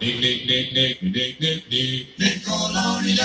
Nick, Nick, Nick, Nick, Nick, Nick, Nick. Nickelodeon.